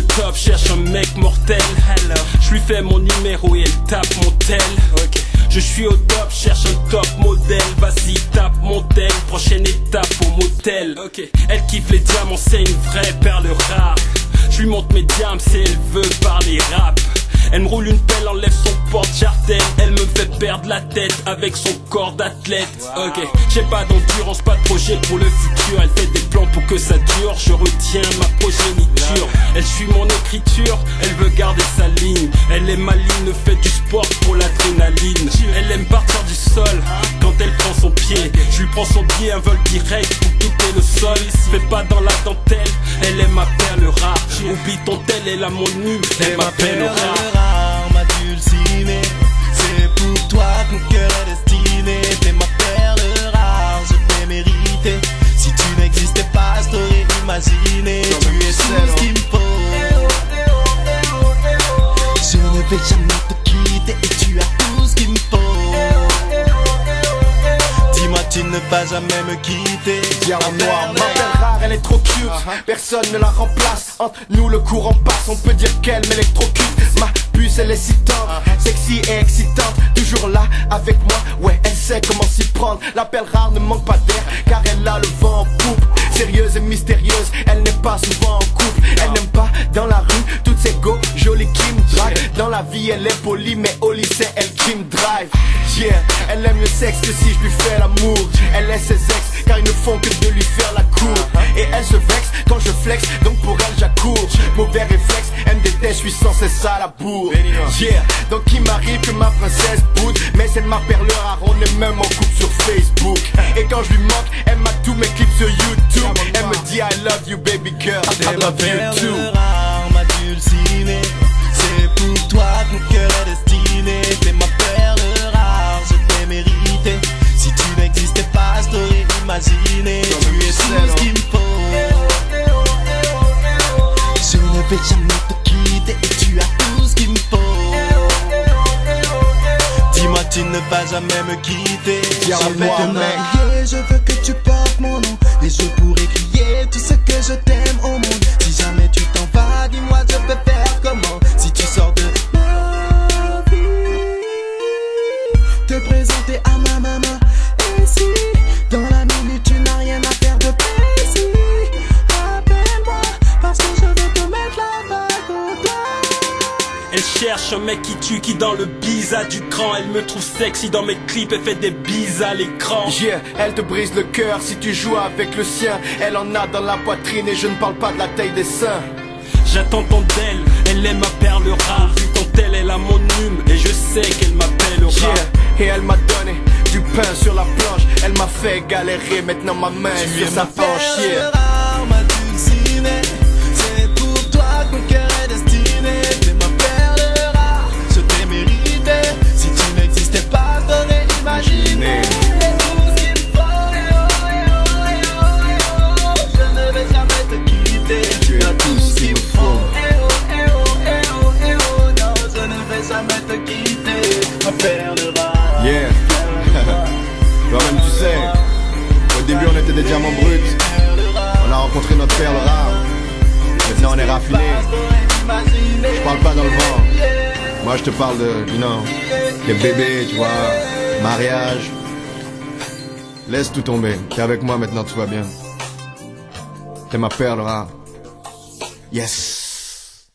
top, cherche un mec mortel. Je lui fais mon numéro et elle tape mon tel. Je suis au top, cherche un top modèle. Vas-y, tape mon tel. Prochaine étape au motel. Elle kiffe les diamants, c'est une vraie perle rare. Je lui montre mes diams, si elle veut parler rap. Elle me roule une pelle, enlève son porte-chartel. Elle me fait perdre la tête avec son corps d'athlète. Ok, j'ai pas d'endurance, pas de projet pour le futur. Elle fait des plans pour que ça dure. Je retiens ma progéniture. Elle suit mon écriture, elle veut garder sa ligne. Elle est maligne, fait du sport pour l'adrénaline. Elle aime partir du sol quand elle prend son pied. Je lui prends son pied, un vol direct pour quitter le sol. Fais pas dans la dentelle, elle est ma perle rare. Oublie ton tel, elle a mon nul, elle m'appelle rare. Brasília. Vas jamais me quitter. Diamant noir, ma belle rare, elle est trop cute. Personne ne la remplace. Entre nous le courant passe On peut dire qu'elle m'électrocute. Ma puce elle est excitante Sexy et excitante. Toujours là avec moi Ouais elle sait comment s'y prendre. La belle rare ne manque pas d'air Car elle a le vent en poupe. Sérieuse et mystérieuse Elle n'est pas souvent en couple. Elle n'aime pas dans la rue vie elle est polie Mais au lycée elle qui me drive. Yeah Elle aime le sexe que si je lui fais l'amour Elle laisse ses ex car ils ne font que de lui faire la cour. Et elle se vexe quand je flex Donc pour elle j'accours. Mauvais réflexe Elle me déteste je suis sans cesse à la bourre. Yeah Donc il m'arrive que ma princesse boude Mais c'est ma perle rare On est même en couple sur Facebook. Et quand je lui manque Elle m'a tous mes clips sur YouTube. Elle me dit I love you baby girl. I love you too vais jamais te quitter Et tu as tout ce qu'il me faut. Dis-moi tu ne vas jamais me quitter. Vais noir, te marier, je veux que tu portes mon nom. Et je pourrais crier tout ce que je t'aime au monde. Si jamais Elle cherche un mec qui tue, qui dans le bise a du cran. Elle me trouve sexy dans mes clips, elle fait des bises à l'écran. Yeah, elle te brise le cœur si tu joues avec le sien. Elle en a dans la poitrine et je ne parle pas de la taille des seins. J'attends tant d'elle, elle est ma perle rare. Vu quand elle, elle a mon hume, et je sais qu'elle m'appelle Yeah, et elle m'a donné du pain sur la planche. Elle m'a fait galérer, maintenant ma main est sur sa planche. Yeah. On a rencontré notre perle rare. Maintenant on est raffiné. Je parle pas dans le vent. Moi je te parle de, you know, des bébés, tu vois, mariage. Laisse tout tomber. T'es avec moi maintenant, tout va bien. T'es ma perle rare. Yes.